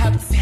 have